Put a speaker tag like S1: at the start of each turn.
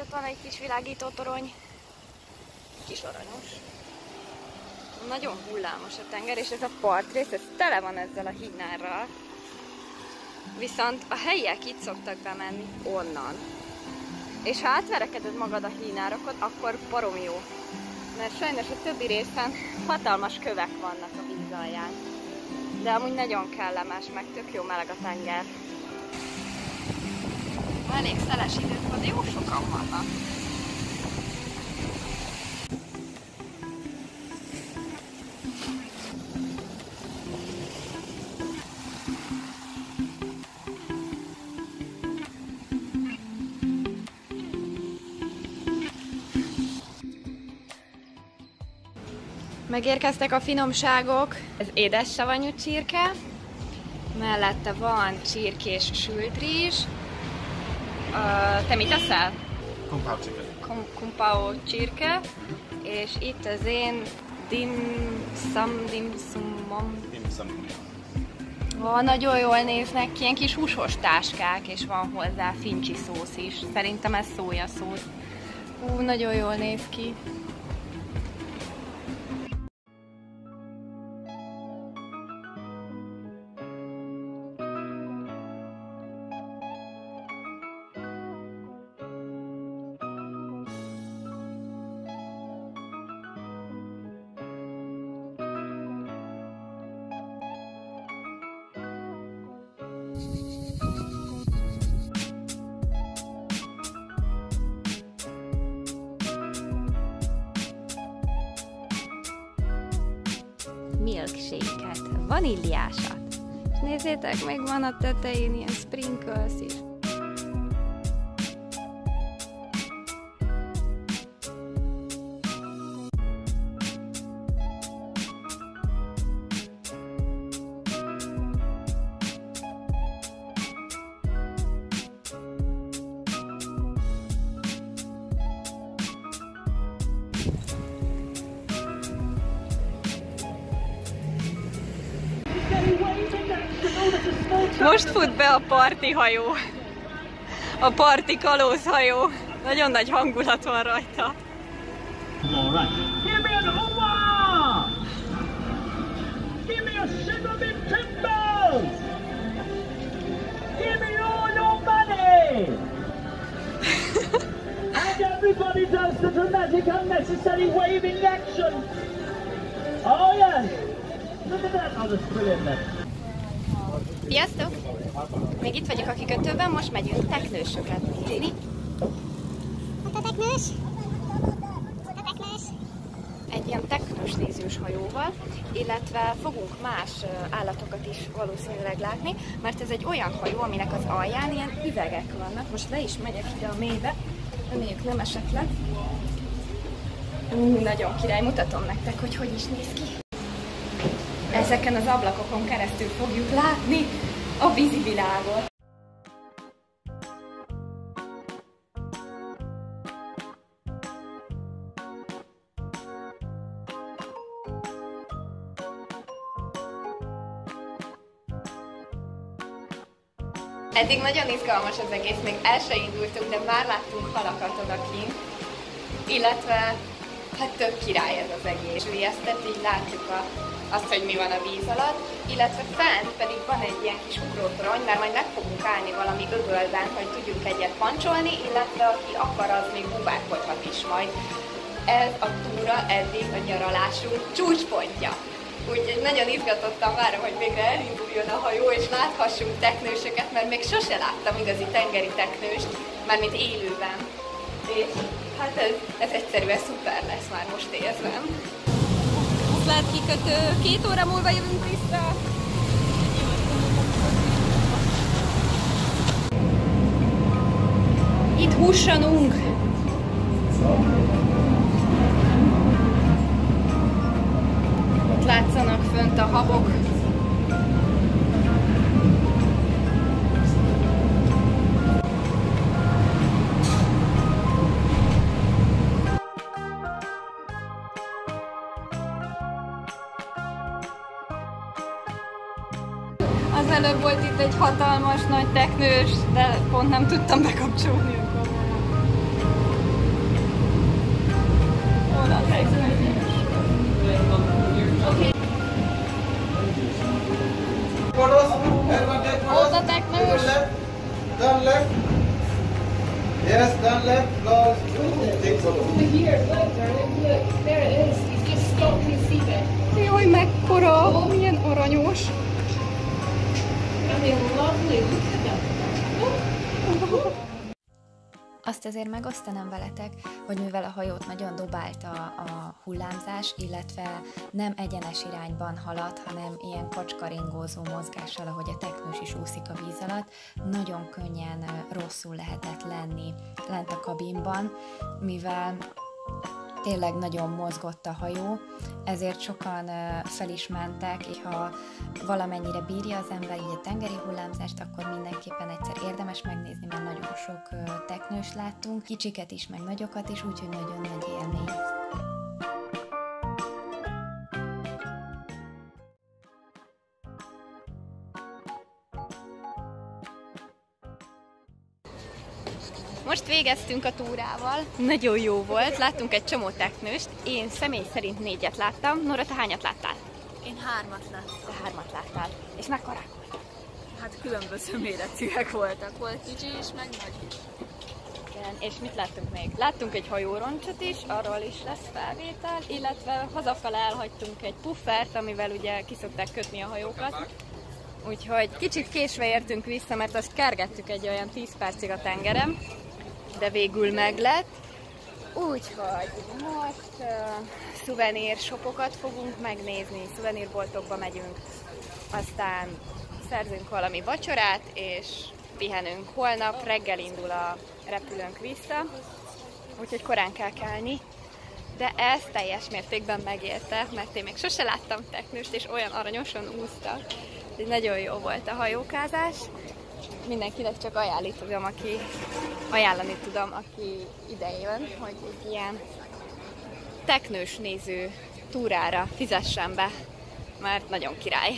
S1: Ott van egy kis világító torony. Kis aranyos. Nagyon hullámos a tenger, és ez a partrész, ez tele van ezzel a hínárral. Viszont a helyiek itt szoktak bemenni onnan. És ha átverekeded magad a hínárokon, akkor barom jó. Mert sajnos a többi részen hatalmas kövek vannak a víz alján. De amúgy nagyon kellemes, meg tök jó meleg a tenger. Elég szeles idők van, de jó sokan vannak. Megérkeztek a finomságok. Ez édes savanyú csirke. Mellette van csirkés sült rizs. Uh, te mit teszel?
S2: Kumpau chicken.
S1: Kum- Kumpao csirke. És itt az én dim sum dim sumom.
S2: Dim sum.
S1: Ó, nagyon jól néznek ki, ilyen kis húsos táskák, és van hozzá fincsi szósz is. Szerintem ez szója szósz. Ú, nagyon jól néz ki. Milkshake-et, vaníliásat. És nézzétek, még van a tetején ilyen sprinkles is. Most fut be a parti hajó. A parti kalózhajó. Nagyon nagy hangulat van rajta.
S3: All right. Give me an hurrah! Give me a cinnamon timbers! Give me all your money! and everybody does the dramatic, unnecessary waving action. Oh yes! Look at that! Oh, that's brilliant then.
S1: Sziasztok! Még itt vagyok a kikötőben, most megyünk teknősöket nézni.
S4: Ott a teknős. A teknős.
S1: Egy ilyen teknős nézős hajóval, illetve fogunk más állatokat is valószínűleg látni, mert ez egy olyan hajó, aminek az alján ilyen üvegek vannak. Most le is megyek ide a mélybe, reméljük nem esek le. Nagyon király, mutatom nektek, hogy hogy is néz ki. Ezeken az ablakokon keresztül fogjuk látni a vízi világot. Eddig nagyon izgalmas az egész, még el se indultunk, de már láttunk halakat odakint, illetve hát tök király ez az egész. Ijesztett, így látjuk a, azt, hogy mi van a víz alatt, illetve fent pedig van egy ilyen kis ugrótorony, mert majd meg fogunk állni valami öbölben, hogy tudjunk egyet pancsolni, illetve aki akar, az még bubákodhat is majd. Ez a túra eddig a nyaralásunk csúcspontja. Úgyhogy nagyon izgatottan várom, hogy végre elinduljon a hajó, és láthassunk teknősöket, mert még sose láttam igazi tengeri teknőst, mármint élőben. És hát ez, ez egyszerűen szuper lesz már most érzem. Oszlát kikötő, két óra múlva jövünk vissza. Itt hussanunk! Ott látszanak fönt a habok. előbb volt itt egy hatalmas nagy teknős, de pont nem tudtam bekapcsolni a kamerát. Okay. Oda teknős!
S2: Turn left. Yes, left. Now, take photo.
S1: Here, look, darling. There it is. You just don't see that. Jaj, mekkora! Milyen aranyos!
S5: Azt azért megosztanám veletek, hogy mivel a hajót nagyon dobálta a hullámzás, illetve nem egyenes irányban halad, hanem ilyen kacskaringózó mozgással, ahogy a teknős is úszik a víz alatt, nagyon könnyen rosszul lehetett lenni lent a kabinban, mivel tényleg nagyon mozgott a hajó, ezért sokan fel is mentek, és ha valamennyire bírja az ember így a tengeri hullámzást, akkor mindenképpen egyszer érdemes megnézni, mert nagyon sok teknős láttunk, kicsiket is, meg nagyokat is, úgyhogy nagyon nagy élmény.
S1: Most végeztünk a túrával, nagyon jó volt, láttunk egy csomó teknőst, én személy szerint négyet láttam, Nora, te hányat láttál?
S6: Én hármat láttam.
S1: Te hármat láttál. És mekkorák voltak?
S6: Hát különböző méretűek voltak. Volt kicsi is, meg nagy is.
S1: Igen, és mit láttunk még? Láttunk egy hajóroncsot is, arról is lesz felvétel, illetve hazafele elhagytunk egy puffert, amivel ugye kiszokták kötni a hajókat. Úgyhogy kicsit késve értünk vissza, mert azt kergettük egy olyan 10 percig a tengerem, de végül meglett. Úgyhogy most uh, szuvenír shopokat fogunk megnézni, szuvenírboltokba megyünk, aztán szerzünk valami vacsorát, és pihenünk. Holnap reggel indul a repülőnk vissza, úgyhogy korán kell kelni. De ez teljes mértékben megérte, mert én még sose láttam teknőst, és olyan aranyosan úsztak. Nagyon jó volt a hajókázás. Mindenkinek csak ajánlani tudom, aki, ajánlani tudom, aki ide jön, hogy egy ilyen teknős néző túrára fizessen be, mert nagyon király.